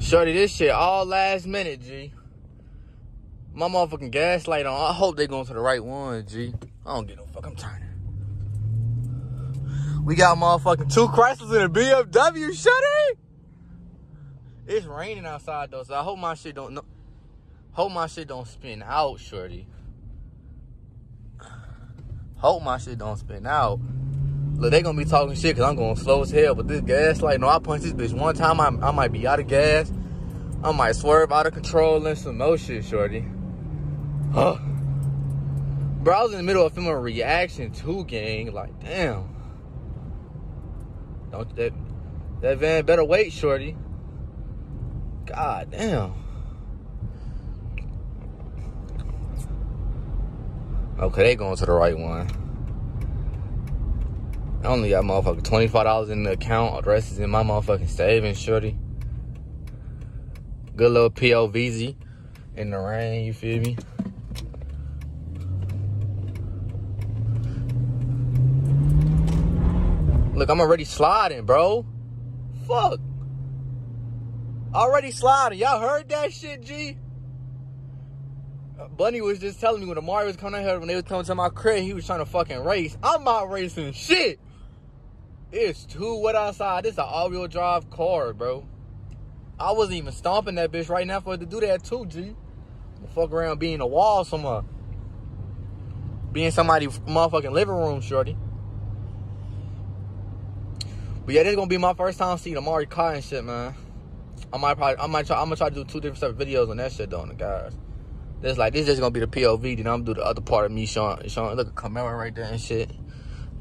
Shorty, this shit all last minute, G. My motherfucking gas light on. I hope they going to the right one, G. I don't get no fuck. I'm turning. We got motherfucking two Chryslers in a BMW, shorty. It's raining outside though, so I hope my shit don't. No, hope my shit don't spin out, shorty. Hope my shit don't spin out. Look, they gonna be talking shit because I'm going slow as hell. But this gas light, no, I punch this bitch one time, I, I might be out of gas. I might swerve out of control and some more shit, shorty. Huh. Bro, I was in the middle of filming a reaction to gang. Like, damn. Don't that that van better wait, shorty. God damn. Okay, they going to the right one. I only got motherfucking $25 in the account. The rest is in my motherfucking savings, shorty. Good little POVZ in the rain, you feel me? Look, I'm already sliding, bro. Fuck. Already sliding. Y'all heard that shit, G? Uh, Bunny was just telling me when Amari was coming out here, when they was coming to my crib, he was trying to fucking race. I'm not racing shit. It's too wet outside. This is an all-wheel drive car, bro. I wasn't even stomping that bitch right now for it to do that too, G. Fuck around being a wall somewhere. Being somebody's motherfucking living room, shorty. But yeah, this is gonna be my first time seeing Amari car and shit, man. I might probably, I might try, I'm gonna try to do two different separate videos on that shit though, the guys. This like this is just gonna be the POV. Then I'm gonna do the other part of me showing, showing. Look at Camaro right there and shit.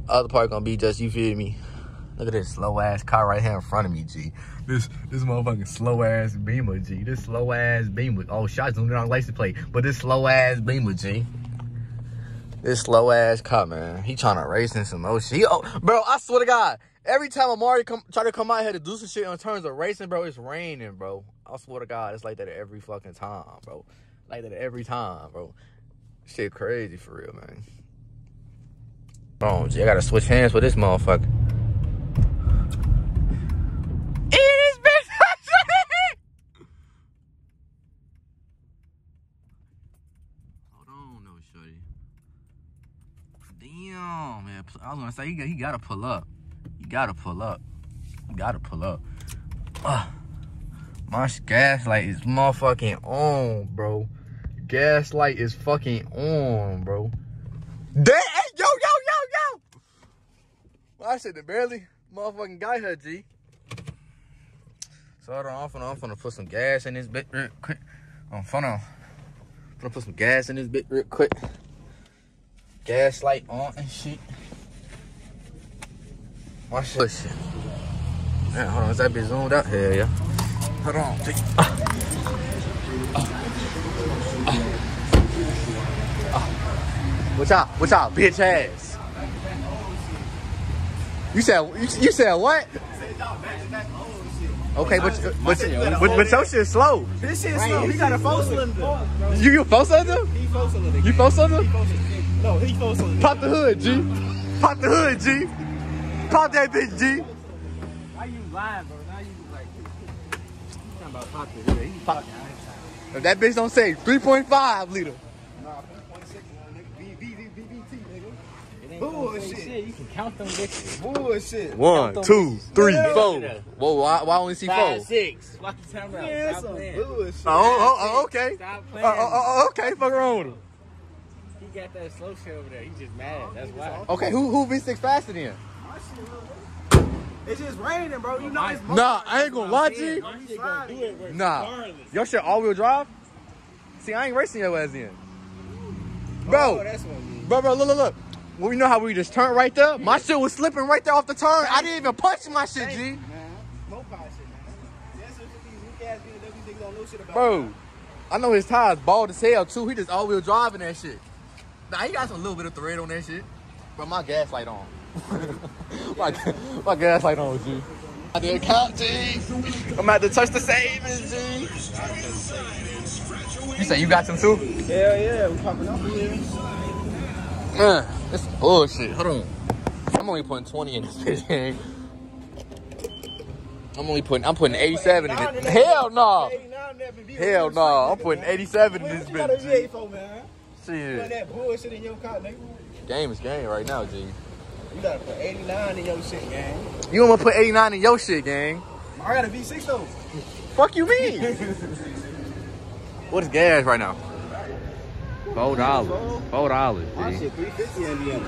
Other part gonna be just you feel me. Look at this slow ass car right here in front of me, G. This this motherfucking slow ass Beamer, G. This slow ass Beamer. Oh, shots on license plate, but this slow ass Beamer, G. This slow ass car, man. He trying to race in some motion. He, oh, bro, I swear to God, every time Amari come try to come out here to do some shit in terms of racing, bro, it's raining, bro. I swear to God, it's like that every fucking time, bro. Like that every time, bro. Shit crazy for real, man. Oh, G, I gotta switch hands with this motherfucker. It is bitch. Hold on, no shorty. Damn, man. I was gonna say he, he gotta pull up. You gotta pull up. You gotta pull up. Uh, my gas light is motherfucking on, bro. Gas light is fucking on, bro. Damn, yo, yo, yo, yo. Well, I said it barely motherfucking got her, G. So hold on, I'm finna, I'm finna put some gas in this bit real quick. I'm finna, finna put some gas in this bit real quick. Gas light on and shit. Watch this. Man, hold on, is that bitch zoomed out? Hell yeah. Hold on. Take, ah. What's up? What's up, bitch ass? You said you, you said what? Okay, but but, but, but your shit slow. This shit slow. He got a four cylinder. You you four cylinder? He four cylinder. You four cylinder? No, he four cylinder. Pop the hood, G. Pop the hood, G. Pop that bitch, G. Why you lying, bro? Now you like. You talking about pop the? He fucking If that bitch don't say 3.5 liter. Nah, 3.6, nigga. V- V- V- VVT, nigga. Bullshit. You can count them bitches. Bullshit. One, two, three, four. Whoa, why, why only see four? Five, six. Watch the time out. Yeah, Stop playing. bullshit. Oh, oh, oh, okay. Stop Oh, playing. oh, oh, okay, fuck around with him. He got that slow shit over there. He just mad. That's why. Okay, who who V6 faster than? It's just raining, bro. You know it's Nah, I ain't gonna lie to you. My shit gonna do it regardless. Nah. Your shit all wheel drive? See, I ain't racing your ass in. Oh, Bro, that's what I mean. bro, bro, look, look, look. Well, you know how we just turned right there? My shit was slipping right there off the turn. I didn't even punch my shit, G. Man, smoke pie shit, man. That's what these weak ass BMW niggas don't know shit about. Bro, I know his tires bald as hell too. He just all wheel driving that shit. Nah, he got some little bit of thread on that shit. But my gas light on. My, my gas light on, G. I did count, G. I'm about to touch the savings, G. You say you got some too? Hell yeah, we popping up here. Man, this bullshit. Hold on. I'm only putting 20 in this bitch game. I'm only putting. I'm putting 87 in it. Hell no. Hell no. I'm putting 87 in this What you got a bitch. V8 for, man? Put Shit. that bullshit in your car, nigga. Game is game right now, G. You gotta put 89 in your shit, gang. You want to put 89 in your shit, gang? I got a V6 though. Fuck you mean? what is gas right now? Four dollars. Four dollars, My G. shit 350 in the end.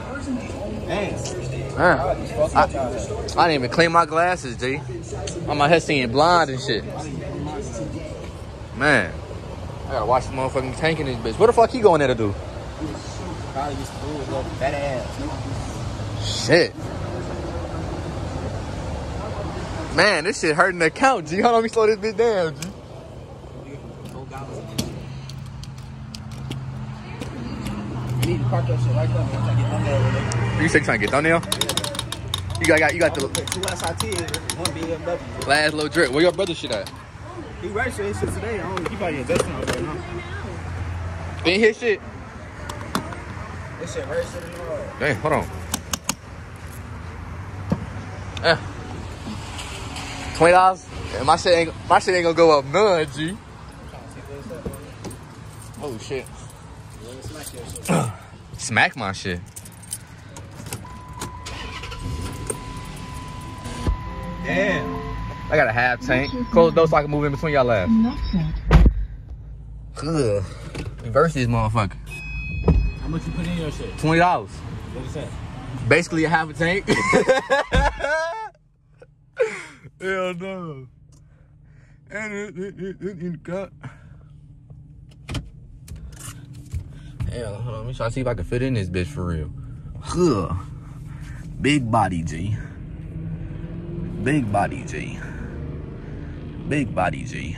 Damn. Man, I just fucked up y'all. I didn't even clean my glasses, G. I'm out here seeing blind and shit. Man, I gotta watch the motherfucking tank in this bitch. What the fuck he going there to do? Probably just do his fat ass. Shit. Man, this shit hurting the count, G. Hold on, let me slow this bitch down, G. You need to park your shit right there, man. Try to get there. You you trying to get thumbnail? You got, you got the two SRT, one BMW. last little drip. Where your brother shit at? He registered his shit today. I don't he probably investing on it right now. Ain't his shit. This shit registered in the. Dang, hold on. Twenty dollars. My shit ain't my shit ain't gonna go up none, G. Oh shit. Smack. Smack my shit. Damn. I got a half tank. Close those so I can move in between y'all ass. Ugh. Reverse this motherfucker. How much you put in your shit? Twenty dollars. What is that? Basically a half a tank. Hell no. And it, it, it, it, it got. Hell, hold on. Let me try to see if I can fit in this bitch for real. Huh. Big body G. Big body G. Big body G.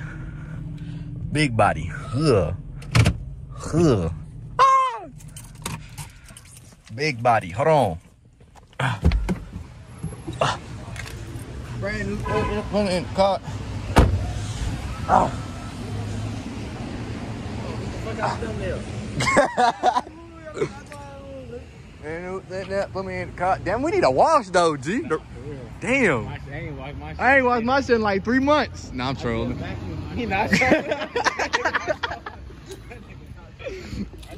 Big body. Huh. Huh. Ah! Big body. Hold on. Brand new. One in car. Oh. Fuck out the thumbnail. And that, that put me in the car. Damn, we need a wash though, G. Damn. My I ain't wash my shit. I ain't washed my shit in like three months. Nah, I'm trolling. He not trolling. I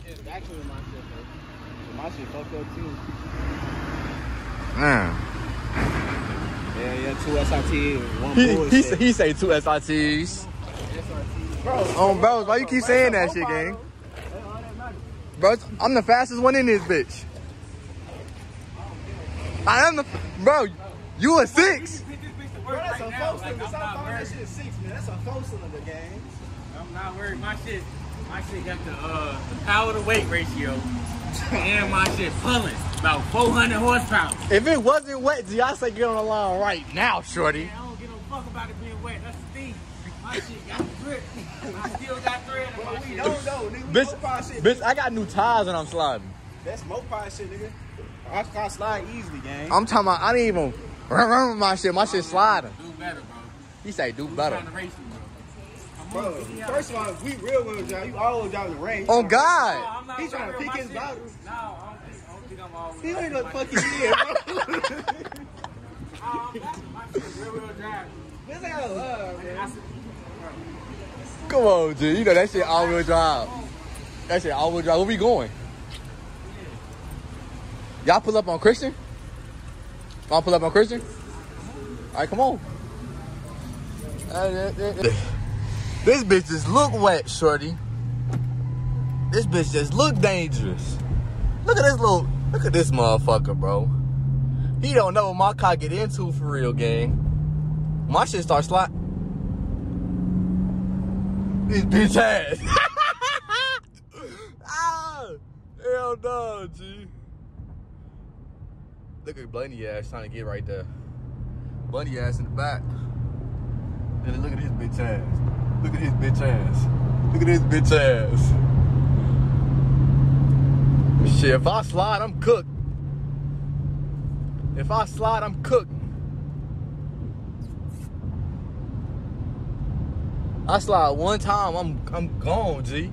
just vacuumed my shit, though. My shit fucked up too. Man. Yeah, yeah, two SRT, one He, he, bullshit. say- he say two SRTs. Bro, Oh, bro, why you keep saying that shit, gang? Bro, I'm the fastest one in this bitch. I am the, bro, you a six. Bro, that's a four cylinder. Stop throwing that shit at six, man. That's a four cylinder, gang. I'm not worried. My shit, my shit got the uh the power to weight ratio, and my shit pulling about 400 horsepower. If it wasn't wet, G, I say get on the line right now, shorty. Man, I don't give no fuck about it being wet. That's the thing. My shit got grip. I still got thread in my But we shit. don't know, nigga. We Bitch, shit. bitch, I got new tires and I'm sliding. That's Mopar shit, nigga. I can slide easily, gang. I'm talking about, I didn't even run, run with my shit. My shit sliding. Do better, bro. He say do I'm better. trying to race you, bro. Come Bro, on, get first of all, we rear wheel drive. You all drive the range. On No, God. I'm not He trying to pick his my bottles. No, I don't think, I don't think I'm all. He ain't no fucking year, bro. My rear wheel drive. This ain't a love, man. Come on, G. You know that shit all wheel drive. That shit all wheel drive. Where we going? Y'all pull up on Christian? Y'all pull up on Christian? All right, come on. This bitch just look wet, shorty. This bitch just look dangerous. Look at this little, look at this motherfucker, bro. He don't know what my car get into for real, gang. My shit start slide. This bitch ass. ah, hell no, G. Look at Bunny ass trying to get right there. Bunny ass in the back. Then look at his bitch ass. Look at his bitch ass. Look at his bitch ass. Shit, if I slide, I'm cooked. If I slide, I'm cooked. I slide one time, I'm I'm gone, G.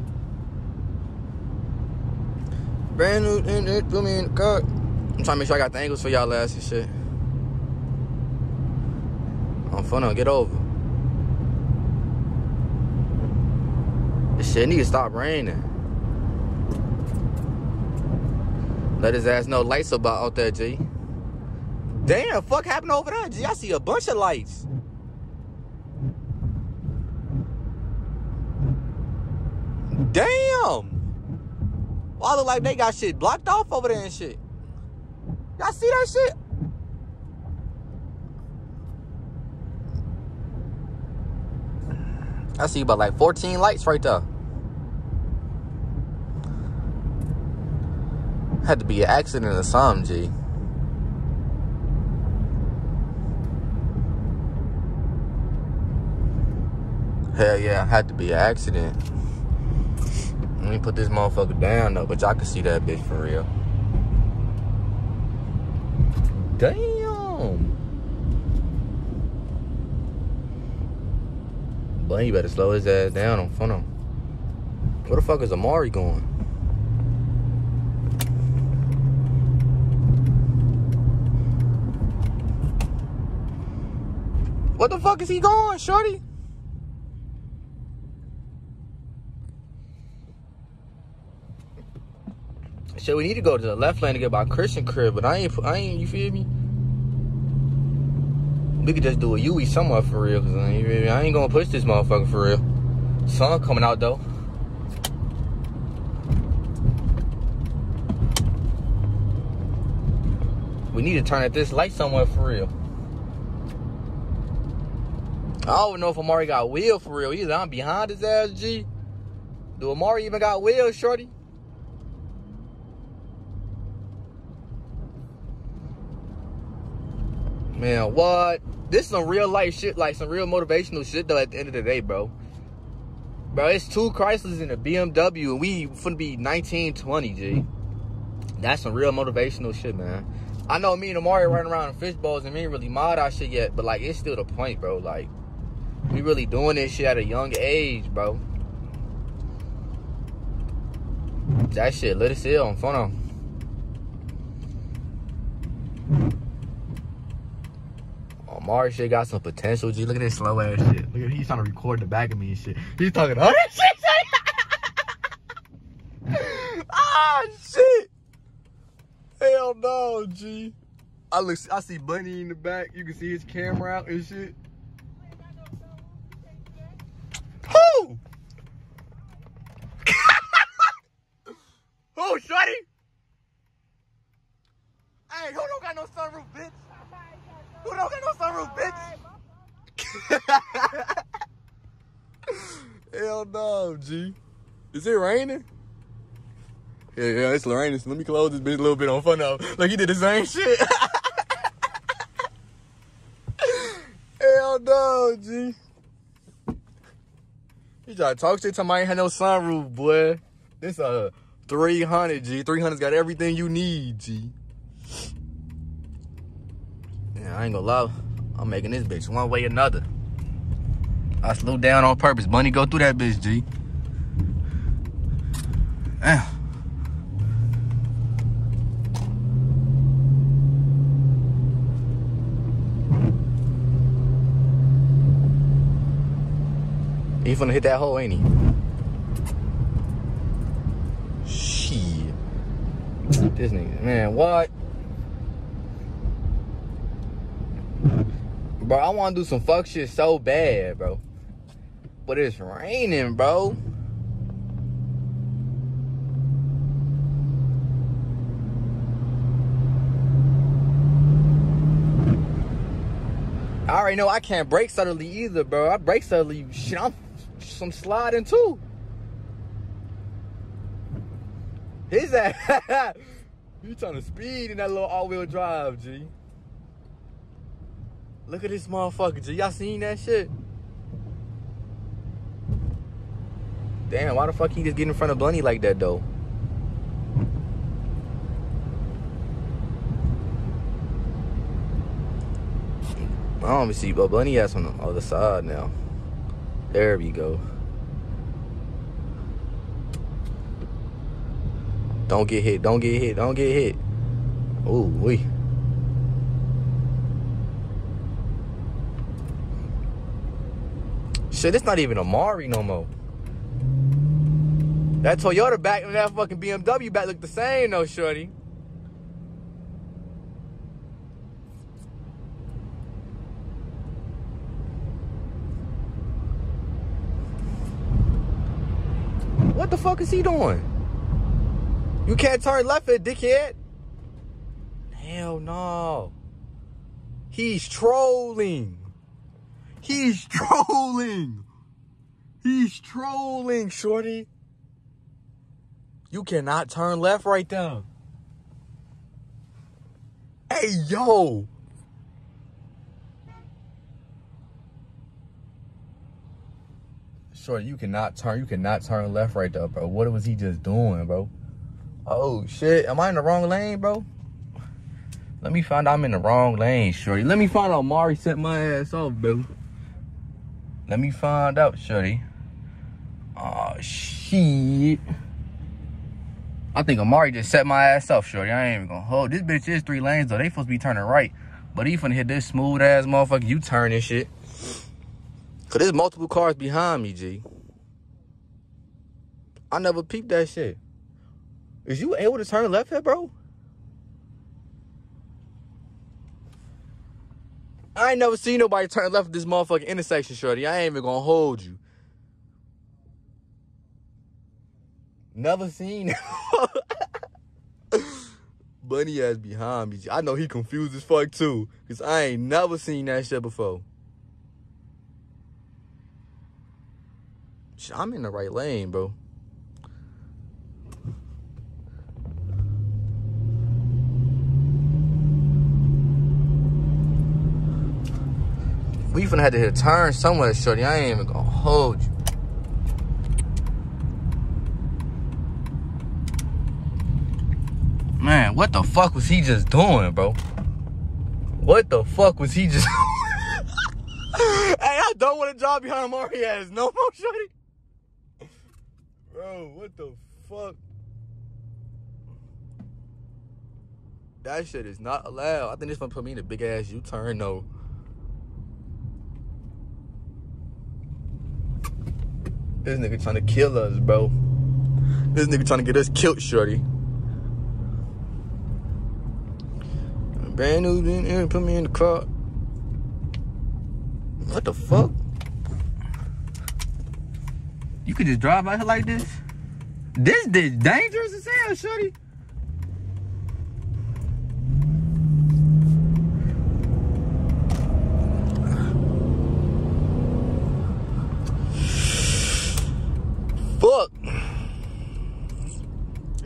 Brand new, in it, put me in the car. I'm trying to make sure I got the angles for y'all last and shit. I'm on, get over. This shit need to stop raining. Let his ass know lights about out there, G. Damn, fuck happened over there, G. I see a bunch of lights. Damn. Why look like they got shit blocked off over there and shit? Y'all see that shit? I see about like 14 lights right there. Had to be an accident or something, G. Hell yeah, had to be an accident. Let me put this motherfucker down though, but y'all can see that bitch for real. Damn. But you better slow his ass down on phone. Where the fuck is Amari going? What the fuck is he going, shorty? Shit, we need to go to the left lane to get by Christian crib, but I ain't, I ain't, you feel me? We could just do a UE somewhere for real, cause I ain't, I ain't gonna push this motherfucker for real. Sun coming out though. We need to turn at this light somewhere for real. I don't know if Amari got wheel for real either. I'm behind his ass, G. Do Amari even got wheel, shorty? Man, what? This is some real life shit, like some real motivational shit though at the end of the day, bro. Bro, it's two Chryslers in a BMW and we finna be 19, 20, G. That's some real motivational shit, man. I know me and Amari running around in fish bowls and we ain't really mod our shit yet, but like it's still the point, bro. Like, we really doing this shit at a young age, bro. That shit lit us ill on phone. Amari shit got some potential. G, look at this slow ass shit. Look at he's trying to record the back of me and shit. He's talking that shit. ah shit. Hell no, G. I look. I see Bunny in the back. You can see his camera out and shit. Who? Oh, who, shorty? Hey, who don't got no sunroof, bitch? Who don't got no sunroof, bitch? Hell no, G. Is it raining? Yeah, yeah, it's raining. So let me close this bitch a little bit on fun of. Like he did the same shit. Hell no, G. You try to talk shit to me, I ain't had no sunroof, boy. This a 300, G. 300's got everything you need, G. Yeah, I ain't gonna lie. I'm making this bitch one way or another. I slow down on purpose. Bunny, go through that bitch, G. Damn. He finna hit that hole, ain't he? Shit. Nigga, man, what? Bro, I wanna do some fuck shit so bad, bro. But it's raining, bro. I already know I can't brake suddenly either, bro. I brake suddenly, shit, I'm some sliding too. His that? you trying to speed in that little all-wheel drive, G. Look at this motherfucker, G. Y'all seen that shit? Damn, why the fuck he just get in front of Bunny like that, though? I don't see, but Bunny ass on the other side now. There we go. Don't get hit. Don't get hit. Don't get hit. Ooh, we. Shit, it's not even Amari no more. That Toyota back and that fucking BMW back look the same though, shorty. What the fuck is he doing? You can't turn left at dickhead. Hell no. He's trolling. He's trolling. He's trolling, shorty. You cannot turn left right there. Hey, yo. Shorty, you cannot turn. You cannot turn left right there, bro. What was he just doing, bro? Oh shit! Am I in the wrong lane, bro? Let me find out I'm in the wrong lane, shorty. Let me find out Mari sent my ass off, bro. Let me find out, shorty. Oh shit. I think Amari just set my ass off, shorty. I ain't even gonna hold. This bitch is three lanes though. They supposed to be turning right. But he finna hit this smooth ass motherfucker. This shit. Cause there's multiple cars behind me, G. I never peeped that shit. Is you able to turn left here, bro? I ain't never seen nobody turn left at this motherfucking intersection, shorty. I ain't even gonna hold you. Never seen. Bunny ass behind me. I know he confused as fuck too. Cause I ain't never seen that shit before. I'm in the right lane, bro. We finna have to hit a turn somewhere, shorty. I ain't even gonna hold you. Man, what the fuck was he just doing, bro? What the fuck was he just Hey, I don't want to drive behind Mari ass no more, shorty. Bro, what the fuck? That shit is not allowed. I think this one put me in a big ass U-turn though. This nigga trying to kill us, bro. This nigga trying to get us killed, shorty. Brand new in here, put me in the car. What the fuck? You could just drive out here like this? This is dangerous as hell, shorty. Fuck.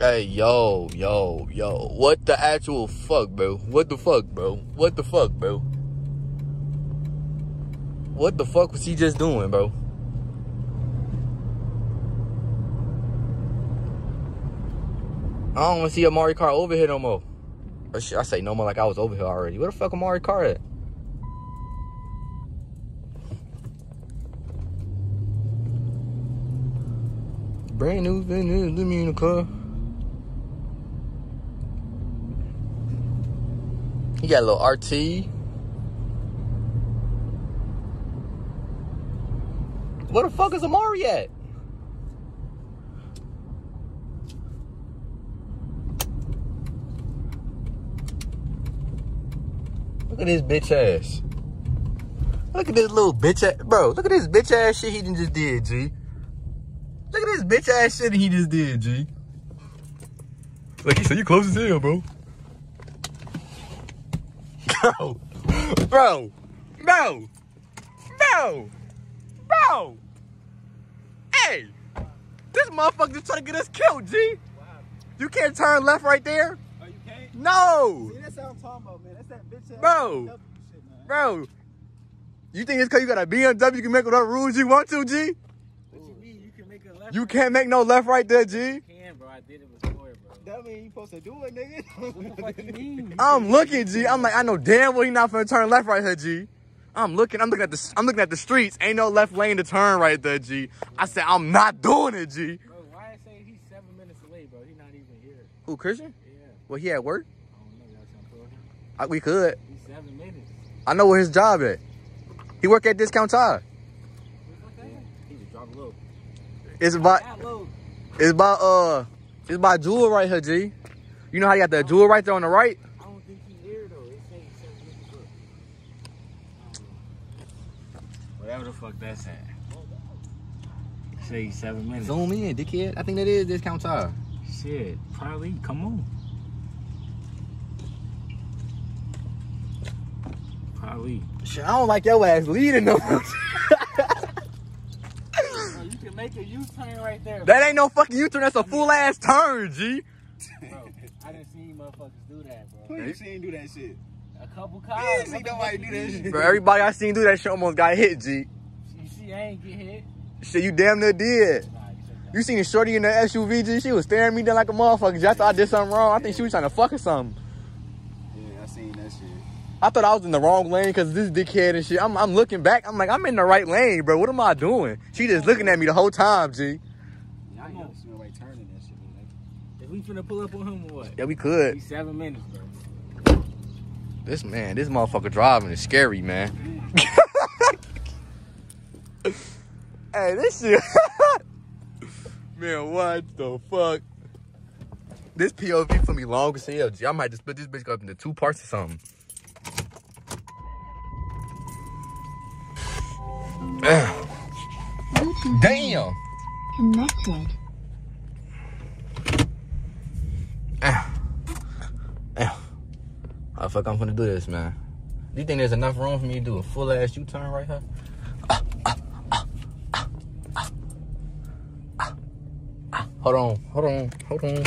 Hey, yo, yo, yo. What the actual fuck, bro? What the fuck, bro? What the fuck, bro? What the fuck was he just doing, bro? I don't want to see Amari car over here no more. Or shit, I say no more like I was over here already. Where the fuck Amari car at? Brand new, brand new, me in the car. He got a little RT. Where the fuck is Amari at? Look at this bitch ass. Look at this little bitch ass. Bro, look at this bitch ass shit he just did, G. Look at this bitch ass shit he just did, G. Like he said, you close as hell, bro. Bro, bro, bro, bro, bro. Hey, this motherfucker just trying to get us killed, G. You can't turn left right there. Oh, you can't? No, See, that's what I'm talking about, man. That's that bitch ass Bro. Shit, bro. You think it's cause you got a BMW you can make whatever rules you want to, G? What you mean? You can make a left. You right? can't make no left right there, G. You can, bro. I did it before. That mean you supposed to do it, nigga? What the fuck you mean? I'm looking, G. I'm like, I know damn well he not finna turn left right here, G. I'm looking, I'm looking at the I'm looking at the streets. Ain't no left lane to turn right there, G. I said, I'm not doing it, G. Bro, why I say he's seven minutes away, bro? He's not even here. Who, Christian? Yeah. Well, he at work? I don't know. Y'all trying to pull him? I, we could. He's seven minutes. I know where his job at. He work at Discount Tire. What's that? He just dropped a little. It's about it's about uh it's by Jewel right here, G. You know how you got that Jewel right there on the right? I don't think he here though. It say seven minutes. Whatever the fuck that's at. Say seven minutes. Zoom in, dickhead. I think that is Discount Tire. Shit, probably. Come on. Probably. Shit, I don't like your ass leading them. Bro, you can make a U-turn right there. that ain't no fucking U-turn. That's a full ass turn, G. bro. I didn't see motherfuckers do that, bro. Who you seen do that shit? A couple You cars. ain't see nobody do that shit. Bro, everybody I seen do that shit almost got hit, G. You see, I ain't get hit. Shit, you damn near did. Nah, you You seen the shorty in the SUV, G? She was staring me down like a motherfucker. Just thought I did something wrong. I think she was trying to fuck or something. Yeah, I seen that shit. I thought I was in the wrong lane because this dickhead and shit. I'm, I'm looking back. I'm like, I'm in the right lane, bro. What am I doing? She just looking at me the whole time, G. Yeah, I know. See nobody turning that shit. man. If we finna pull up on him or what? Yeah, we could. Be seven minutes, bro. This man, this motherfucker driving is scary, man. hey, this shit. man, what the fuck? This POV for me long as hell, G. I might just split this bitch up into two parts or something. Damn. connected. How the fuck I'm gonna do this, man? Do you think there's enough room for me to do a full ass U turn right here? Hold on, hold on, hold on.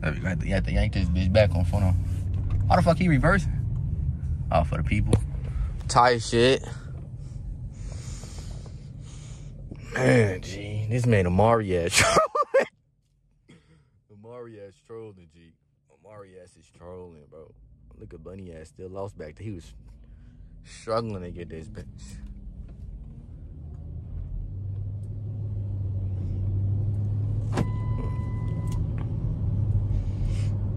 There we go. You have to- You have to yank this bitch back on front of. How the fuck he reversing? Oh, for the people. Tight shit. Man, G, this man Amari ass trolling. Amari ass trolling, G. Amari ass is trolling, bro. Look at Bunny ass still lost back there. He was struggling to get this bitch.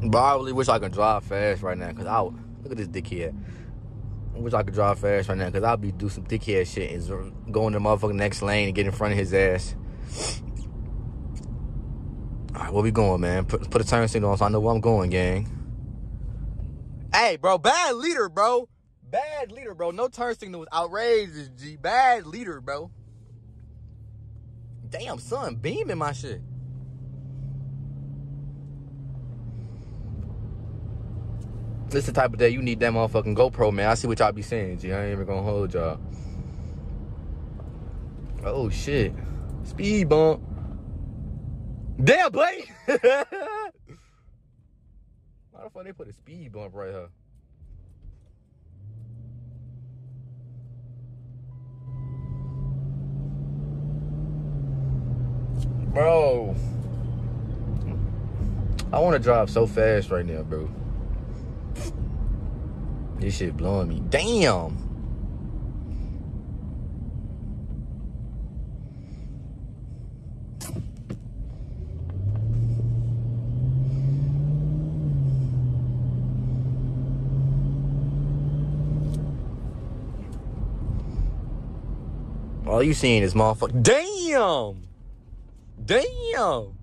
But I really wish I could drive fast right now, cause I look at this dickhead. I wish I could drive fast right now, cause I'll be do some dickhead shit and going to the motherfucking next lane and get in front of his ass. All right, where we going, man? Put put a turn signal on so I know where I'm going, gang. Hey, bro, bad leader, bro. Bad leader, bro. No turn signal was outrageous, G. Bad leader, bro. Damn, son, beaming my shit. This the type of day you need that motherfucking GoPro, man. I see what y'all be saying, G. I ain't even gonna hold y'all. Oh shit. Speed bump. Damn, buddy. Why the fuck they put a speed bump right here? Bro. I wanna drive so fast right now, bro. This shit blowing me. Damn. All you seeing is motherfucker. Damn. Damn.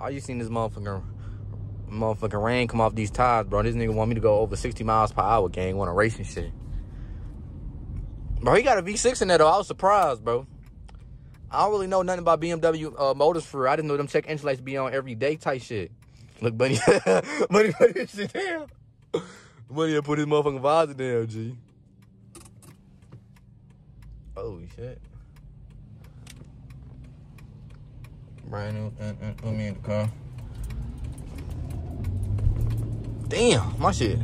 All you seeing is motherfucker motherfucking rain come off these tires, bro. This nigga want me to go over 60 miles per hour, gang. Want to racing shit. Bro, he got a V6 in there, though. I was surprised, bro. I don't really know nothing about BMW uh, motors for I didn't know them check engine lights be on every day type shit. Look, Bunny. Bunny put this shit down. Bunny put his motherfucking visor down, G. Holy shit. Brand new, and, and put me in the car. Damn, my shit.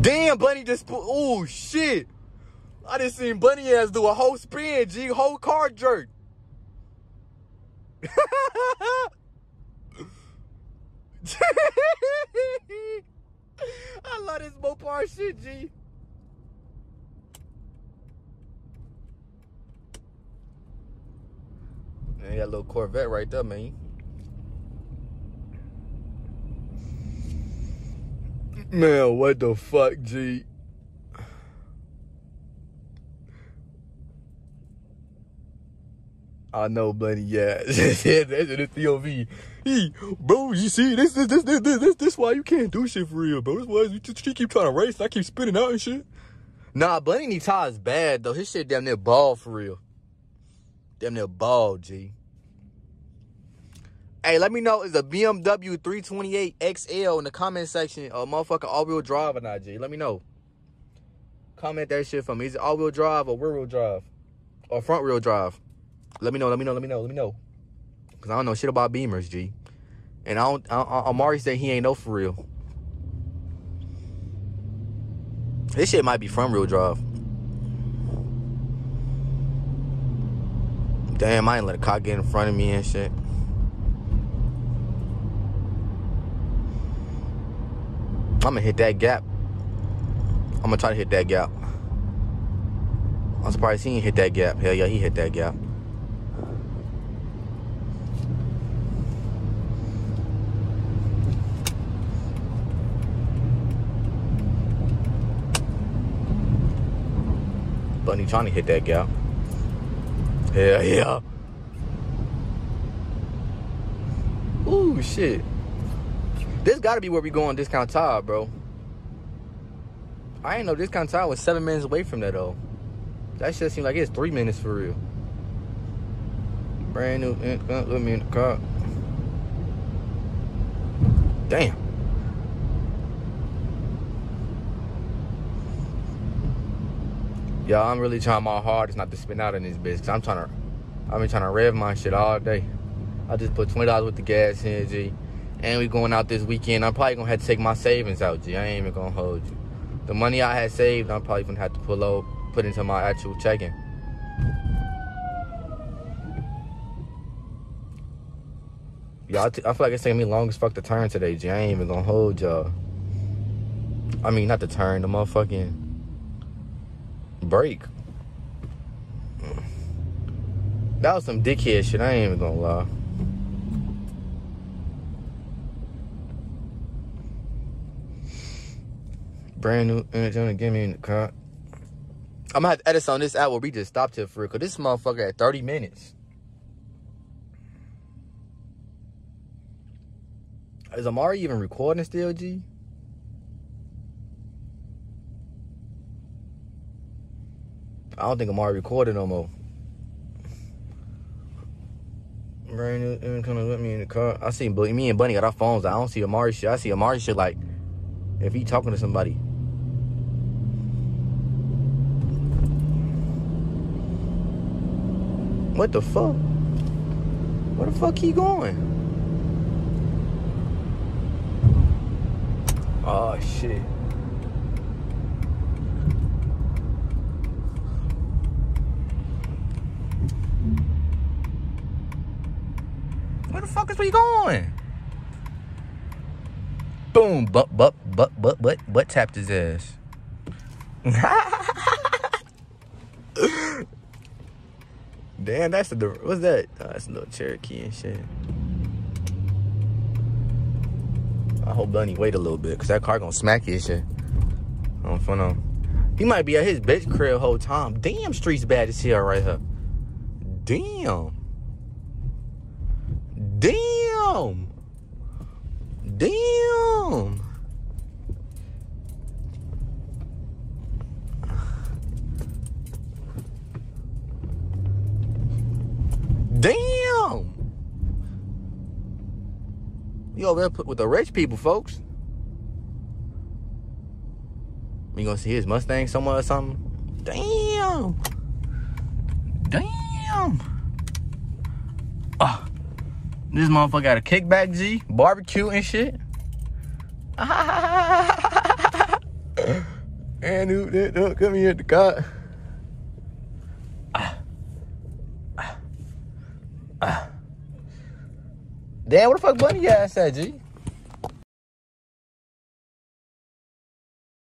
Damn, Bunny just put. Oh shit! I just seen Bunny ass do a whole spin, G, whole car jerk. I love this Mopar shit, G. that little Corvette right there, man. Man, what the fuck, G? I know, buddy. Yeah, that's the POV. Hey, bro, you see, this, this, this, this, this, this, why you can't do shit for real, bro. This why you just keep trying to race. I keep spinning out and shit. Nah, Bunny Nita is bad though. His shit damn near ball for real. Damn near bald, G. Hey, let me know is a BMW 328 XL in the comment section uh, a motherfucking all-wheel drive or not, G. Let me know. Comment that shit for me. Is it all-wheel drive or rear-wheel drive? Or front-wheel drive? Let me know, let me know, let me know, let me know. Cause I don't know shit about Beamers, G. And I don't. I, I, Amari said he ain't know for real. This shit might be front wheel drive. Damn, I ain't let a car get in front of me and shit. I'm gonna hit that gap. I'm gonna try to hit that gap. I'm surprised he didn't hit that gap. Hell yeah, he hit that gap. Bunny trying to hit that gal. Hell yeah. Ooh, shit. This gotta be where we go on Discount Tire, bro. I ain't know Discount Tire was seven minutes away from that, though. That shit seemed like it's three minutes for real. Brand new, uh, uh, let me in the car. Damn. Y'all, I'm really trying my hardest not to spin out in this bitch. Cause I'm trying to, I've been trying to rev my shit all day. I just put twenty dollars with the gas in, G. And we going out this weekend. I'm probably gonna have to take my savings out, G. I ain't even gonna hold you. The money I had saved, I'm probably gonna have to pull out, put into my actual checking. Y'all, I feel like it's taking me long as fuck to turn today, G. I ain't even gonna hold y'all. I mean, not to turn, the motherfucking break. That was some dickhead shit. I ain't even gonna lie. Brand new energy give me in the car. I'm gonna have to edit on this out where we just stopped here for it, cause this motherfucker at 30 minutes. Is Amari even recording still, G? I don't think Amari recorded no more. Brand new kind of let me in the car. I see me and Bunny got our phones. I don't see Amari shit. I see Amari shit like if he talking to somebody. What the fuck? Where the fuck he going? Oh shit. Fuck is we going? Boom, but but but but but but tapped his ass. Damn, that's the what's that? Oh, that's a little Cherokee and shit. I hope Bunny wait a little bit, cause that car gonna smack his shit. On fun on. He might be at his bitch crib whole time. Damn, streets bad as hell right here. Damn. Damn. Damn. Damn. You over there with the rich people, folks. You gonna see his Mustang somewhere or something? Damn. Damn. Ah. This motherfucker got a kickback G, barbecue and shit. and who did look come here at the car. Damn, what the fuck bunny ass at, G?